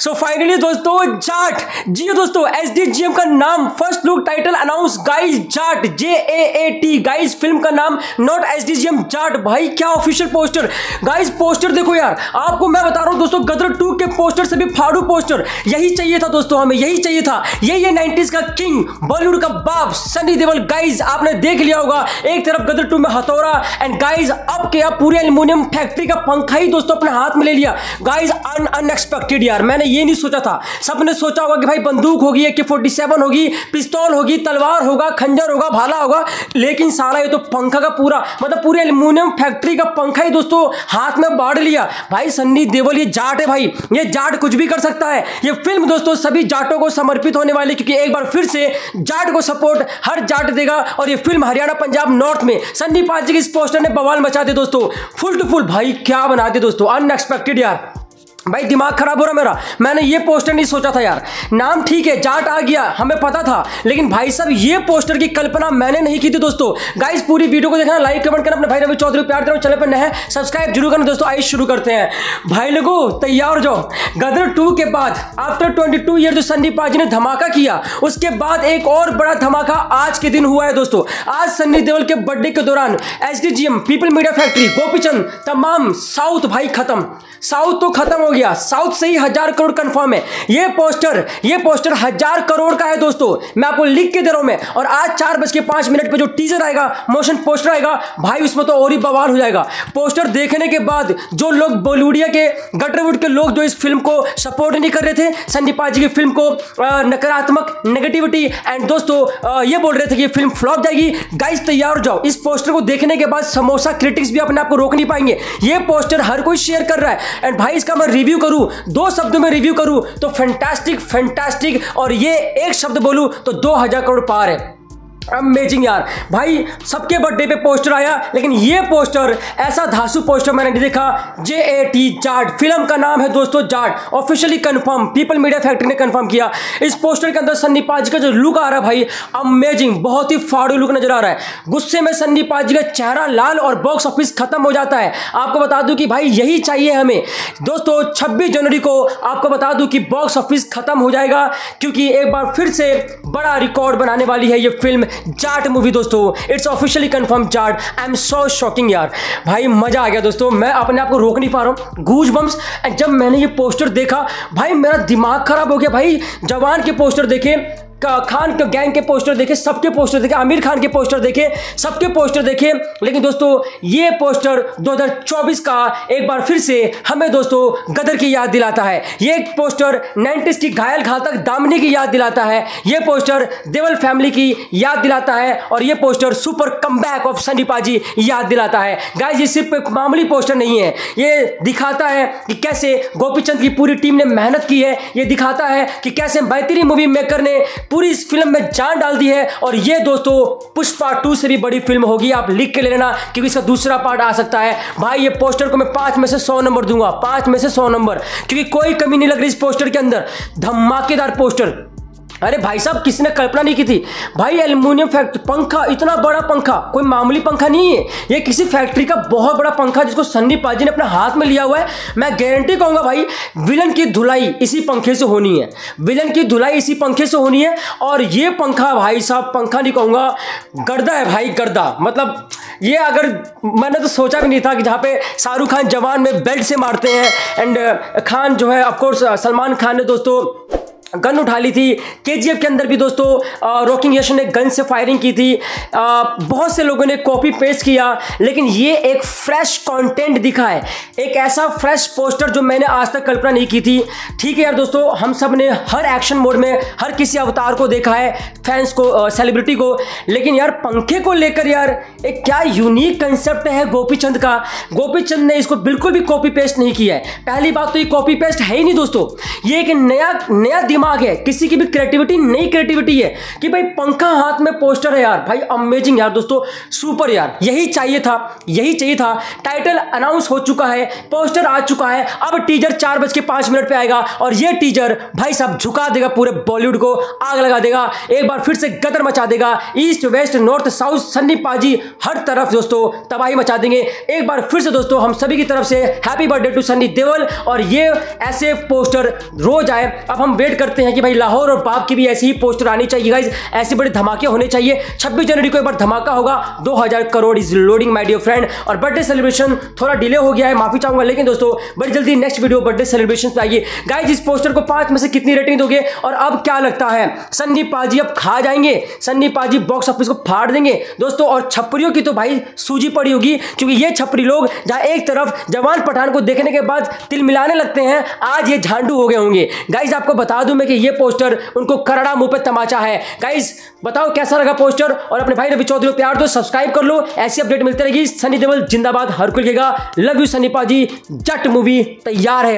So finally दोस्तों, जाट। जी हाँ दोस्तों एस डी जी एम का नाम first look title announce guys Jaat J A A T guys film का नाम not S D G M Jaat. भाई, क्या ऑफिशियल पोस्टर गाइस पोस्टर देखो यार, आपको मैं बता रहा हूँ दोस्तों, गदर टू के पोस्टर से भी फाड़ू पोस्टर यही चाहिए था दोस्तों हमें, यही चाहिए था। यही है नाइनटीज का किंग बॉलीवुड का बाप सनी देवल गाइज़ आपने देख लिया होगा, एक तरफ़ गदर टू में हथौरा एंड गाइज़ अब के अब पूरी एल्यूमिनियम फैक्ट्री का पंखा ही दोस्तों अपने हाथ में ले लिया। गाइज़ अन अनएक्सपेक्टेड यार, मैंने ये नहीं सोचा था। सबने सोचा होगा कि भाई बंदूक होगी ए के फोर्टी सेवन होगी, पिस्तौल होगी, तलवार होगा, खंजर होगा, भाला होगा, लेकिन सारा ये तो पंखा का पूरा मतलब पूरे एल्यूमिनियम फैक्ट्री का पंखा ही दोस्तों हाथ में बांट लिया। भाई सन्नी देवल ये जाट है भाई, ये जाट कुछ भी कर सकता है। ये फ़िल्म दोस्तों सभी जाटों को समर्पित होने वाली, क्योंकि एक बार फिर से जाट को सपोर्ट हर जाट देगा, और ये फ़िल्म हरियाणा, पंजाब नॉर्थ में। सन्नी पाजी के इस पोस्टर ने बवाल मचा दे दोस्तों। फुल टू फुल भाई क्या बना दे दोस्तों अनएक्सपेक्टेड यार। भाई, दिमाग खराब हो रहा मेरा। मैंने ये पोस्टर नहीं सोचा था यार। नाम ठीक है, जाट आ गया, हमें पता था। लेकिन भाई साहब, ये पोस्टर की कल्पना मैंने नहीं की थी, दोस्तों। गाइस पूरी वीडियो को देखना लाइक कमेंट करना, अपने भाई रवि चौधरी प्यार देना, चैनल पर नए सब्सक्राइब ज़रूर करना, दोस्तों, आइए शुरू करते हैं। भाई लोगों, तैयार जाओ। गदर टू के बाद आफ्टर ट्वेंटी टू ईयर जो संदीप पाजी ने धमाका किया, उसके बाद एक और बड़ा धमाका आज के दिन हुआ है, दोस्तों। आज सन्नी देवल के बर्थडे के दौरान एस पीपल मीडिया फैक्ट्री गोपीचंद, तमाम साउथ भाई खत्म। साउथ तो खत्म हो गया। साउथ से ही हज़ार करोड़ कंफर्म है। ये पोस्टर ये पोस्टर हज़ार करोड़ का है दोस्तों। मैं आपको लिख के दे रहा हूँ मैं। और आज चार बज के पाँच मिनट पे जो टीजर आएगा मोशन पोस्टर आएगा, भाई उसमें तो और ही बवाल हो जाएगा। पोस्टर देखने के बाद जो लोग बॉलीवुडिया के, गटरवुड के लोग जो इस फ़िल्म को सपोर्ट नहीं कर रहे थे, संदीपा जी की फ़िल्म को नकारात्मक नेगेटिविटी एंड दोस्तों ये बोल रहे थे कि फ़िल्म फ्लॉप जाएगी। गाइस तैयार जाओ। इस पोस्टर को देखने के बाद समोसा क्रिटिक्स भी अपने आप को रोक नहीं पाएँगे। ये पोस्टर हर कोई शेयर कर रहा है। एंड भाई, इसका मैं रिव्यू करूँ, दो शब्दों में रिव्यू करूँ तो फैंटास्टिक फैंटास्टिक और ये एक शब्द बोलूँ तो दो हज़ार करोड़ पार है। अमेजिंग यार। भाई, सबके बर्थडे पे पोस्टर आया, लेकिन ये पोस्टर ऐसा धासु पोस्टर मैंने नहीं देखा। J A T Jaat film का नाम है दोस्तों Jaat officially confirm people media factory ने कंफर्म किया। इस पोस्टर के अंदर सन्नी पाजी का जो लुक आ रहा है भाई अमेजिंग बहुत ही फाड़ू लुक नज़र आ रहा है। गुस्से में सन्नी पाजी का चेहरा लाल और बॉक्स ऑफ़िस खत्म हो जाता है। आपको बता दूँ कि भाई, यही चाहिए हमें। दोस्तों, छब्बीस जनवरी को आपको बता दूँ कि बॉक्स ऑफ़िस खत्म हो जाएगा, क्योंकि एक बार फिर से बड़ा रिकॉर्ड बनाने वाली है ये फ़िल्म जाट मूवी, दोस्तों। It's officially confirm Jaat I am so shocking यार। भाई, मज़ा आ गया, दोस्तों। मैं अपने आप को रोक नहीं पा रहा हूँ। गूज बम्स एंड जब मैंने ये पोस्टर देखा, भाई, मेरा दिमाग खराब हो गया, भाई। जवान के पोस्टर देखे। खान के गैंग के पोस्टर देखे, सबके पोस्टर देखे, आमिर खान के पोस्टर देखे, सबके पोस्टर देखे। लेकिन दोस्तों, ये पोस्टर 2024 का एक बार फिर से हमें दोस्तों गदर की याद दिलाता है। ये पोस्टर नाइन्टीज की घायल घातक दामनी की याद दिलाता है। ये पोस्टर देवल फैमिली की याद दिलाता है और ये poster super come of Sunny याद दिलाता है। गाइस, ये सिर्फ़ एक मामूली पोस्टर नहीं है। ये दिखाता है कि कैसे गोपीचंद की पूरी टीम ने मेहनत की है। ये दिखाता है कि कैसे बेहतरीन मूवी मेकर ने पूरी इस फ़िल्म में जान डाल दी है। और ये दोस्तों, पुष्पा टू से भी बड़ी फ़िल्म होगी। आप लिख के ले लेना, क्योंकि इसका दूसरा पार्ट आ सकता है। भाई, ये पोस्टर को मैं पाँच में से सौ नंबर दूँगा। पाँच में से सौ नंबर क्योंकि कोई कमी नहीं लग रही इस पोस्टर के अंदर। धमाकेदार पोस्टर अरे भाई साहब किसी ने कल्पना नहीं की थी? भाई एल्यूमिनियम फैक्ट्री पंखा, इतना बड़ा पंखा, कोई मामूली पंखा नहीं है। ये किसी फैक्ट्री का बहुत बड़ा पंखा जिसको सन्नी पाजी ने अपने हाथ में लिया हुआ है। मैं गारंटी कहूँगा भाई विलन की धुलाई इसी पंखे से होनी है। विलन की धुलाई इसी पंखे से होनी है। और ये पंखा भाई साहब, पंखा नहीं कहूँगा, गर्दा है भाई, गर्दा। मतलब ये अगर मैंने तो सोचा भी नहीं था कि जहाँ पे शाहरुख खान जवान में बेल्ट से मारते हैं। एंड खान जो है ऑफकोर्स सलमान खान ने दोस्तों। गन उठा ली थी। के के अंदर भी दोस्तों रॉकिंग यश ने गन से फायरिंग की थी। आ, बहुत से लोगों ने कॉपी पेस्ट किया लेकिन ये एक फ्रेश कंटेंट दिखा है। एक ऐसा फ्रेश पोस्टर जो मैंने आज तक कल्पना नहीं की थी। ठीक है यार दोस्तों हम सबने हर एक्शन मोड में हर किसी अवतार को देखा है फैंस को सेलिब्रिटी को। लेकिन यार पंखे को लेकर यार एक क्या यूनिक कंसेप्ट है गोपीचंद का। गोपीचंद ने इसको बिल्कुल भी कॉपी पेस्ट नहीं किया है। पहली बात तो ये कॉपी पेस्ट है ही नहीं दोस्तों। ये एक नया नया दिमाग है। किसी की भी क्रिएटिविटी नई क्रिएटिविटी है। कि भाई, पंखा हाथ में पोस्टर है यार। भाई अमेजिंग यार दोस्तों। सुपर यार। यही चाहिए था। यही चाहिए था। टाइटल अनाउंस हो चुका है। पोस्टर आ चुका है। अब टीजर चार बज के पाँच मिनट पे आएगा। और ये टीजर भाई साहब झुका देगा पूरे बॉलीवुड को। आग लगा देगा। एक बार फिर से गदर मचा देगा। East west north south Sunny पाजी हर तरफ़ दोस्तों तबाही मचा देंगे। एक बार फिर से दोस्तों हम सभी की तरफ़ से happy birthday to Sunny Deol और ये ऐसे पोस्टर रोज आए। अब हम वेट करते हैं कि भाई लाहौर और बाप की भी ऐसी ही पोस्टर आनी चाहिए गाइज़ ऐसे बड़े धमाके होने चाहिए। छब्बीस जनवरी को एक बार धमाका होगा। दो हज़ार crore is loading my dear friend और बर्थडे सेलिब्रेशन थोड़ा डिले हो गया है, माफ़ी चाहूँगा, लेकिन दोस्तों, बड़ी जल्दी नेक्स्ट वीडियो बर्थडे सेलिब्रेशन पे आइए। गाइज़ इस पोस्टर को पाँच में से कितनी रेटिंग दोगे? और अब क्या लगता है? सन्नी पाजी अब खा जाएँगे। सन्नी पाजी बॉक्स ऑफ़िस को फाड़ देंगे। दोस्तों, और छपरियों की तो भाई सूजी पड़ी होगी, क्योंकि ये छपरी लोग जहाँ एक तरफ़ जवान पठान को देखने के बाद तिल मिलाने लगते हैं, आज ये झांडू हो गए होंगे। गाइज़ आपको बता दूँ मैं कि ये पोस्टर उनको करड़ा मुँह पे तमाचा है। गाइज़ बताओ कैसा लगा पोस्टर और अपने भाई रवि चौधरी को प्यार दो सब्सक्राइब कर लो। ऐसी अपडेट मिलती रहेगी। सनी देवल जिंदाबाद, हर कोई लव यू सनी पाजी, जट मूवी तैयार है।